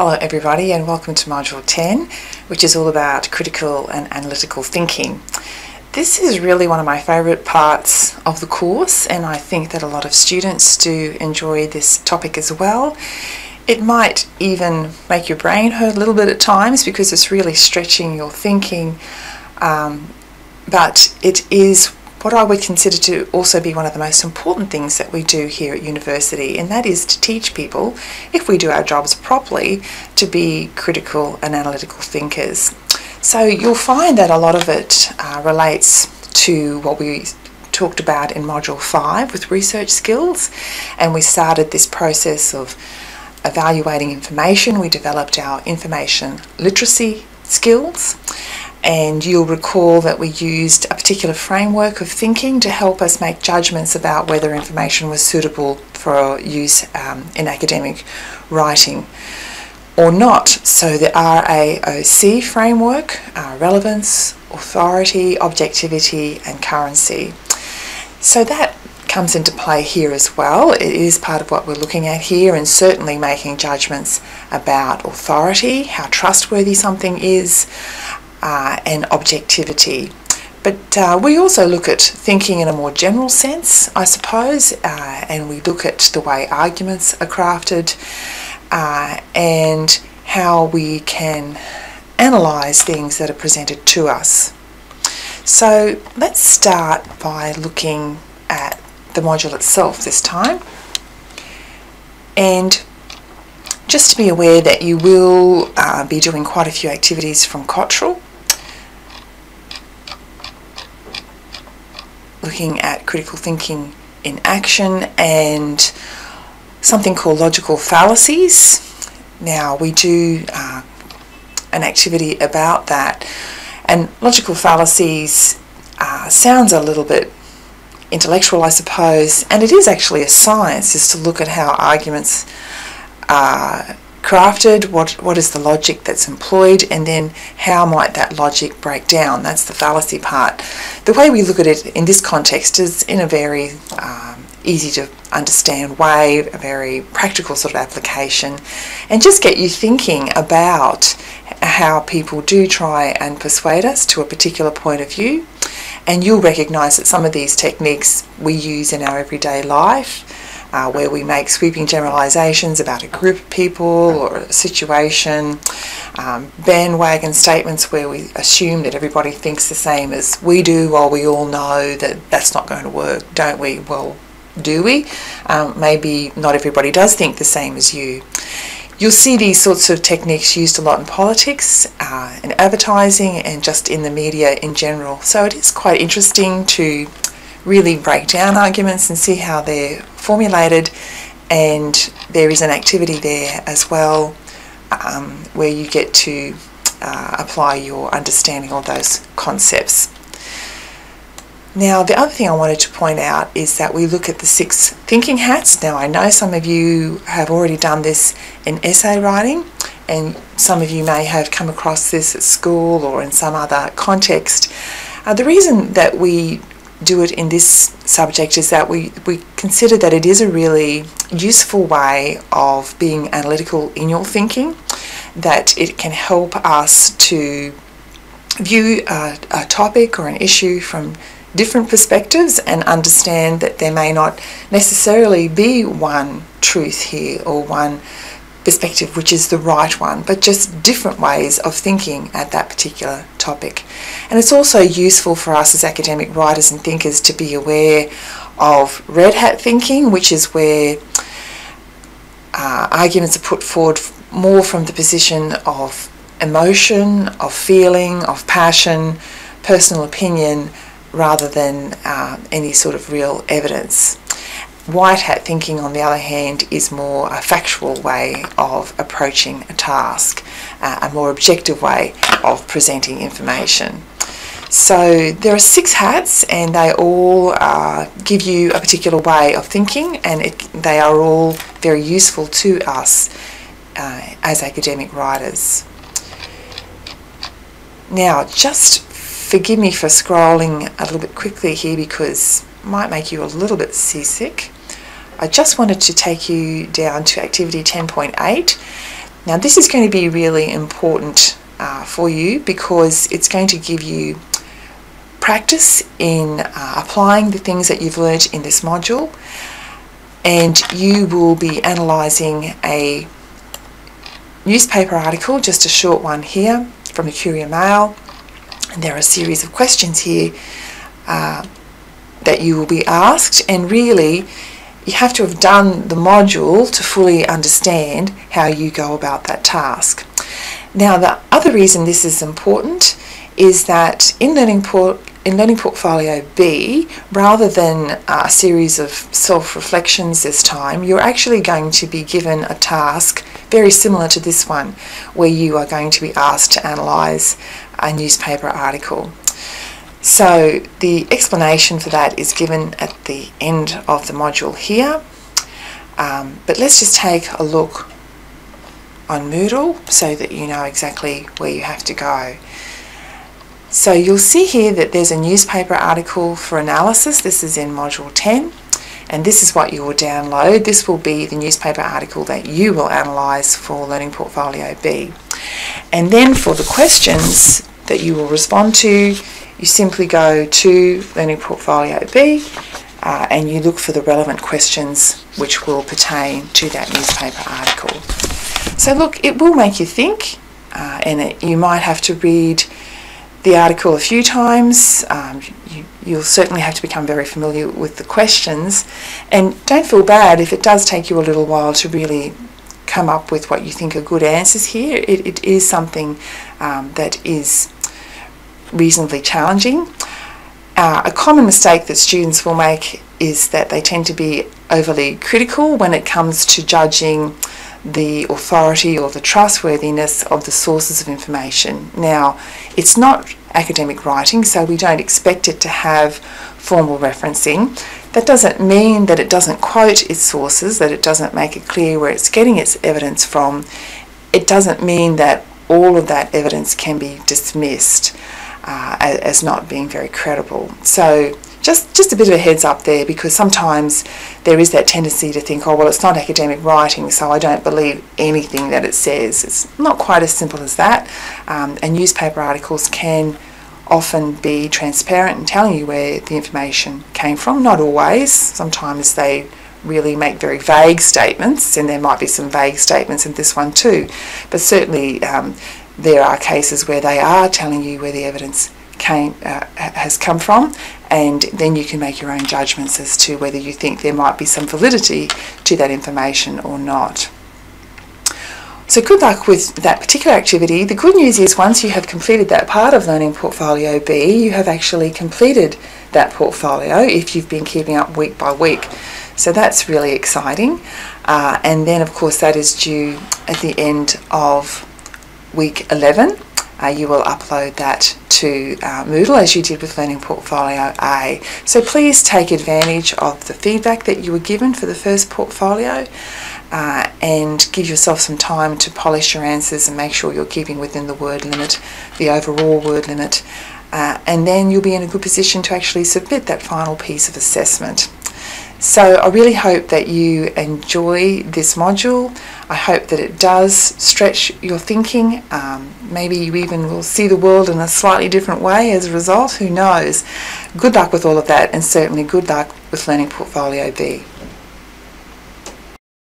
Hello everybody and welcome to Module 10 which is all about critical and analytical thinking. This is really one of my favourite parts of the course and I think that a lot of students do enjoy this topic as well. It might even make your brain hurt a little bit at times because it's really stretching your thinking um, but it is what I would consider to also be one of the most important things that we do here at university, and that is to teach people, if we do our jobs properly, to be critical and analytical thinkers. So you'll find that a lot of it uh, relates to what we talked about in Module 5 with research skills, and we started this process of evaluating information. We developed our information literacy skills and you'll recall that we used a particular framework of thinking to help us make judgments about whether information was suitable for use um, in academic writing or not. So the RAOC framework, uh, relevance, authority, objectivity and currency. So that comes into play here as well. It is part of what we're looking at here and certainly making judgments about authority, how trustworthy something is, uh, and objectivity. But uh, we also look at thinking in a more general sense, I suppose, uh, and we look at the way arguments are crafted uh, and how we can analyse things that are presented to us. So let's start by looking at the module itself this time. And just to be aware that you will uh, be doing quite a few activities from Cottrell looking at critical thinking in action and something called logical fallacies. Now, we do uh, an activity about that, and logical fallacies uh, sounds a little bit intellectual, I suppose, and it is actually a science, is to look at how arguments are crafted, what, what is the logic that's employed, and then how might that logic break down. That's the fallacy part. The way we look at it in this context is in a very um, easy to understand way, a very practical sort of application, and just get you thinking about how people do try and persuade us to a particular point of view. And you'll recognise that some of these techniques we use in our everyday life uh, where we make sweeping generalizations about a group of people or a situation, um, bandwagon statements where we assume that everybody thinks the same as we do while we all know that that's not going to work, don't we? Well, do we? Um, maybe not everybody does think the same as you. You'll see these sorts of techniques used a lot in politics, uh, in advertising, and just in the media in general. So it is quite interesting to really break down arguments and see how they're formulated and there is an activity there as well um, where you get to uh, apply your understanding of those concepts. Now the other thing I wanted to point out is that we look at the six thinking hats. Now I know some of you have already done this in essay writing and some of you may have come across this at school or in some other context. Uh, the reason that we do it in this subject is that we, we consider that it is a really useful way of being analytical in your thinking, that it can help us to view a, a topic or an issue from different perspectives and understand that there may not necessarily be one truth here or one perspective which is the right one, but just different ways of thinking at that particular topic. And it's also useful for us as academic writers and thinkers to be aware of red hat thinking, which is where uh, arguments are put forward more from the position of emotion, of feeling, of passion, personal opinion, rather than uh, any sort of real evidence. White hat thinking, on the other hand, is more a factual way of approaching a task, uh, a more objective way of presenting information. So there are six hats, and they all uh, give you a particular way of thinking, and it, they are all very useful to us uh, as academic writers. Now, just forgive me for scrolling a little bit quickly here because it might make you a little bit seasick. I just wanted to take you down to activity 10.8. Now this is going to be really important uh, for you because it's going to give you practice in uh, applying the things that you've learned in this module. And you will be analysing a newspaper article, just a short one here from the Courier Mail. And there are a series of questions here uh, that you will be asked. And really you have to have done the module to fully understand how you go about that task. Now the other reason this is important is that in Learning, Port in Learning Portfolio B, rather than a series of self-reflections this time, you're actually going to be given a task very similar to this one, where you are going to be asked to analyse a newspaper article. So the explanation for that is given at the end of the module here. Um, but let's just take a look on Moodle so that you know exactly where you have to go. So you'll see here that there's a newspaper article for analysis. This is in Module 10 and this is what you will download. This will be the newspaper article that you will analyse for Learning Portfolio B. And then for the questions that you will respond to, you simply go to Learning Portfolio B uh, and you look for the relevant questions which will pertain to that newspaper article. So look, it will make you think uh, and it, you might have to read the article a few times. Um, you, you'll certainly have to become very familiar with the questions and don't feel bad if it does take you a little while to really come up with what you think are good answers here. It, it is something um, that is reasonably challenging. Uh, a common mistake that students will make is that they tend to be overly critical when it comes to judging the authority or the trustworthiness of the sources of information. Now, it's not academic writing, so we don't expect it to have formal referencing. That doesn't mean that it doesn't quote its sources, that it doesn't make it clear where it's getting its evidence from. It doesn't mean that all of that evidence can be dismissed uh, as not being very credible. So just just a bit of a heads up there because sometimes there is that tendency to think, oh well, it's not academic writing, so I don't believe anything that it says. It's not quite as simple as that. Um, and newspaper articles can often be transparent and telling you where the information came from. Not always. Sometimes they really make very vague statements, and there might be some vague statements in this one too. But certainly, um, there are cases where they are telling you where the evidence came uh, has come from and then you can make your own judgments as to whether you think there might be some validity to that information or not. So good luck with that particular activity. The good news is once you have completed that part of Learning Portfolio B, you have actually completed that portfolio if you've been keeping up week by week. So that's really exciting. Uh, and then of course that is due at the end of week 11 uh, you will upload that to uh, Moodle as you did with Learning Portfolio A. So please take advantage of the feedback that you were given for the first portfolio uh, and give yourself some time to polish your answers and make sure you're keeping within the word limit, the overall word limit, uh, and then you'll be in a good position to actually submit that final piece of assessment. So I really hope that you enjoy this module. I hope that it does stretch your thinking. Um, maybe you even will see the world in a slightly different way as a result. Who knows? Good luck with all of that and certainly good luck with Learning Portfolio B.